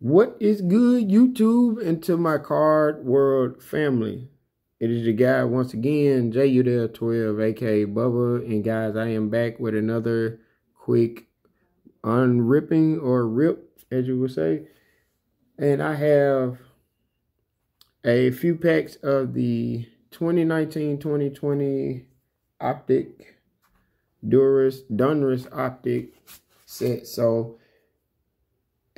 What is good, YouTube, and to my card world family? It is your guy once again, JUDELL12, aka Bubba. And guys, I am back with another quick unripping or rip, as you would say. And I have a few packs of the 2019-2020 Optic Duris Donruss Optic set. So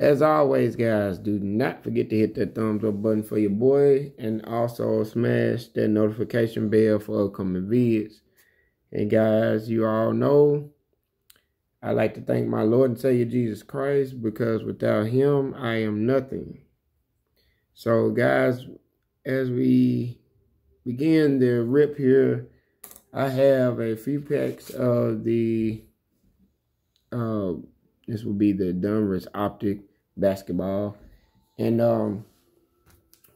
as always, guys, do not forget to hit that thumbs up button for your boy and also smash that notification bell for upcoming vids. And guys, you all know I like to thank my Lord and Savior Jesus Christ because without him, I am nothing. So, guys, as we begin the rip here, I have a few packs of the, uh, this will be the Donruss Optic basketball. And um,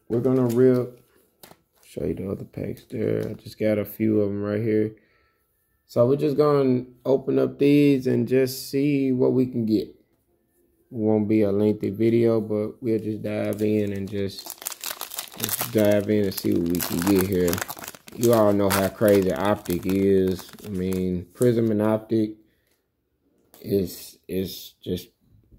we're going to rip, show you the other packs there. I just got a few of them right here. So we're just going to open up these and just see what we can get. It won't be a lengthy video, but we'll just dive in and just, just dive in and see what we can get here. You all know how crazy Optic is. I mean, Prizm and Optic is is just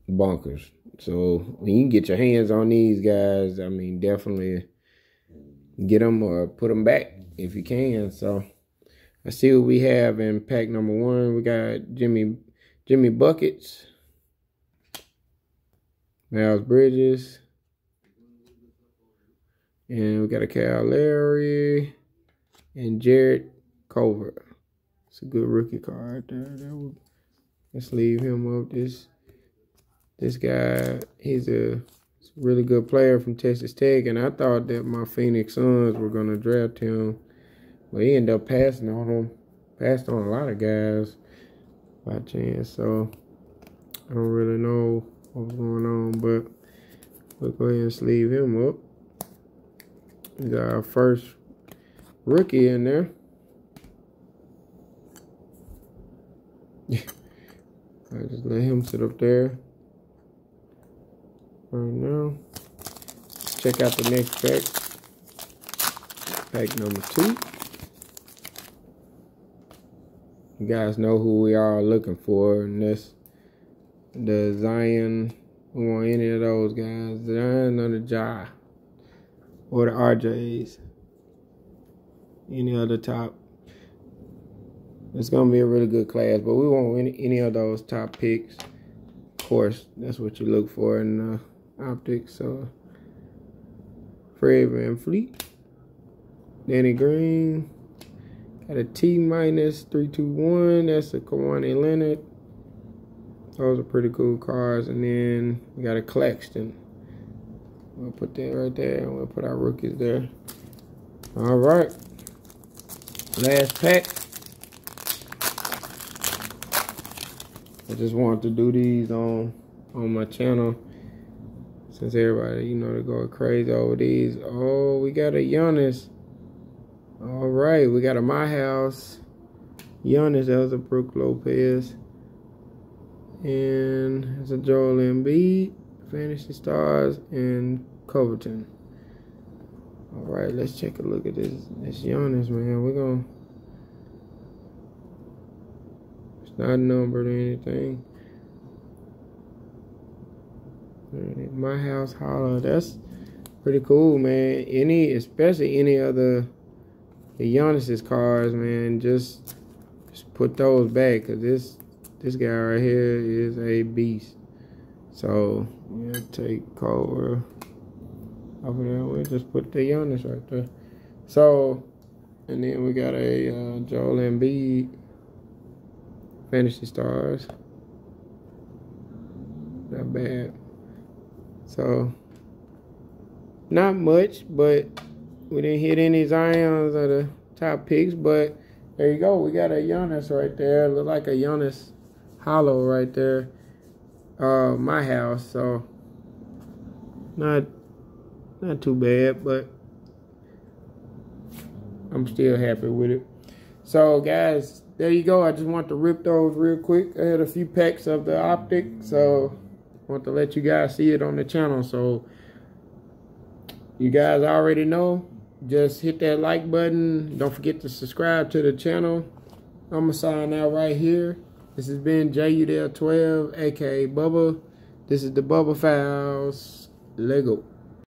bonkers. So when you get your hands on these guys, I mean, definitely get them or put them back if you can. So let's see what we have in pack number one. We got Jimmy Jimmy Buckets, Miles Bridges, and we got a Cal Larry and Jarrett Culver. It's a good rookie card there. Let's leave him up this this guy, he's a really good player from Texas Tech, and I thought that my Phoenix Suns were going to draft him. But he ended up passing on him, passed on a lot of guys by chance. So I don't really know what's going on, but we'll go ahead and sleeve him up. We got our first rookie in there. I just let him sit up there right now. Check out the next pack. Pack number two. You guys know who we are looking for, and this the Zion. We want any of those guys. Zion or the Ja. Or the RJs. Any other top. It's gonna be a really good class, but we want any, any of those top picks. Of course, that's what you look for in uh, optics. So Fred VanVleet, Danny Green, got a T minus three two one. That's a Kawhi Leonard. Those are pretty cool cars. And then we got a Claxton. We'll put that right there, and we'll put our rookies there. All right. Last pack. I just wanted to do these on on my channel since everybody, you know, they're going crazy over these. Oh, we got a Giannis. All right, we got a My House. Giannis, that was a Brook Lopez. And it's a Joel Embiid, Fantasy Stars, and Covington. All right, let's take a look at this. This Giannis, man. We're going to... It's not numbered or anything. My house holler. That's pretty cool, man. Any, especially any other the Giannis's cars, man. Just, just put those back, cause this this guy right here is a beast. So we'll take off of there. We'll just put the Giannis right there. So, and then we got a uh, Joel Embiid Fantasy Stars. Not bad. So, not much, but we didn't hit any Zions or the top picks. But there you go. We got a Giannis right there. Look like a Giannis hollow right there. Uh, my house. So, not not too bad, but I'm still happy with it. So, guys, there you go. I just want to rip those real quick. I had a few packs of the optic, so want to let you guys see it on the channel. So you guys already know. Just hit that like button. Don't forget to subscribe to the channel. I'm going to sign out right here. This has been JUDELL12, aka Bubba. This is the Bubba Files. Lego.